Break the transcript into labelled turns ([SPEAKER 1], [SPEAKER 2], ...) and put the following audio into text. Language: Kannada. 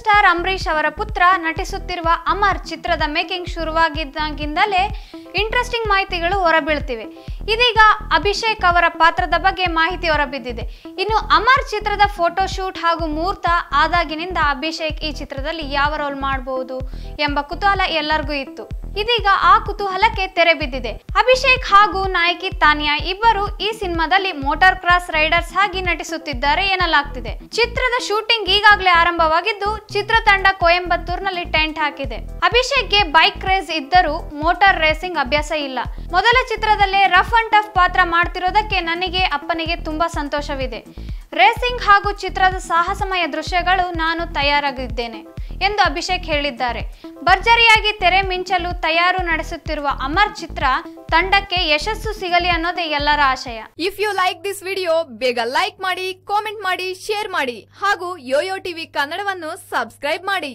[SPEAKER 1] ಸ್ಟಾರ್ ಅಂಬರೀಷ್ ಅವರ ಪುತ್ರ ನಟಿಸುತ್ತಿರುವ ಅಮರ್ ಚಿತ್ರದ ಮೇಕಿಂಗ್ ಶುರುವಾಗಿದ್ದಾಗಿಂದಲೇ ಇಂಟ್ರೆಸ್ಟಿಂಗ್ ಮಾಹಿತಿಗಳು ಹೊರಬೀಳ್ತಿವೆ. ಇದೀಗ ಅಭಿಷೇಕ್ ಅವರ ಪಾತ್ರದ ಬಗ್ಗೆ ಮಾಹಿತಿ ಹೊರಬಿದ್ದಿದೆ. ಇನ್ನು ಅಮರ್ ಚಿತ್ರದ ಫೋಟೋ ಶೂಟ್ ಹಾಗೂ ಮುಹೂರ್ತ ಆದಾಗಿನಿಂದ ಅಭಿಷೇಕ್ ಈ ಚಿತ್ರದಲ್ಲಿ ಯಾವ ರೋಲ್ ಮಾಡಬಹುದು ಎಂಬ ಕುತೂಹಲ ಎಲ್ಲರಿಗೂ ಇತ್ತು. ಇದೀಗ ಆ ಕುತೂಹಲಕ್ಕೆ ತೆರೆ ಬಿದ್ದಿದೆ. ಅಭಿಷೇಕ್ ಹಾಗೂ ನಾಯಕಿ ತಾನಿಯಾ ಇಬ್ಬರು ಈ ಸಿನಿಮಾದಲ್ಲಿ ಮೋಟಾರ್ ಕ್ರಾಸ್ ರೈಡರ್ಸ್ ಆಗಿ ನಟಿಸುತ್ತಿದ್ದಾರೆ ಎನ್ನಲಾಗ್ತಿದೆ. ಚಿತ್ರದ ಶೂಟಿಂಗ್ ಈಗಾಗಲೇ ಆರಂಭವಾಗಿದ್ದು ಚಿತ್ರತಂಡ ಕೊಯಂಬತ್ತೂರ್ನಲ್ಲಿ ಟೆಂಟ್ ಹಾಕಿದೆ. ಅಭಿಷೇಕ್ಗೆ ಬೈಕ್ ಕ್ರೇಜ್ ಇದ್ದರೂ ಮೋಟಾರ್ ರೇಸಿಂಗ್ ಅಭ್ಯಾಸ ಇಲ್ಲ. ಮೊದಲ ಚಿತ್ರದಲ್ಲೇ ರಫ್ ಅಂಡ್ ಟಫ್ ಪಾತ್ರ ಮಾಡ್ತಿರೋದಕ್ಕೆ ನನಗೆ, ಅಪ್ಪನಿಗೆ ತುಂಬಾ ಸಂತೋಷವಿದೆ. ರೇಸಿಂಗ್ ಹಾಗೂ ಚಿತ್ರದ ಸಾಹಸಮಯ ದೃಶ್ಯಗಳು ನಾನು ತಯಾರಾಗಿದ್ದೇನೆ. ಎಂದು ಅಭಿಷೇಕ್ ಹೇಳಿದ್ದಾರೆ. ಭರ್ಜರಿಯಾಗಿ ತೆರೆ ಮಿಂಚಲು ತಯಾರು ನಡೆಸುತ್ತಿರುವ ಅಮರ್ ಚಿತ್ರ ತಂಡಕ್ಕೆ ಯಶಸ್ಸು ಸಿಗಲಿ ಅನ್ನೋದೇ ಎಲ್ಲರ ಆಶಯ.
[SPEAKER 2] If you like this video ಬೇಗ ಲೈಕ್ ಮಾಡಿ ಕಾಮೆಂಟ್ ಮಾಡಿ ಶೇರ್ ಮಾಡಿ ಹಾಗೂ ಯೋಯೋ ಟಿವಿ ಕನ್ನಡವನ್ನು ಸಬ್ಸ್ಕ್ರೈಬ್ ಮಾಡಿ.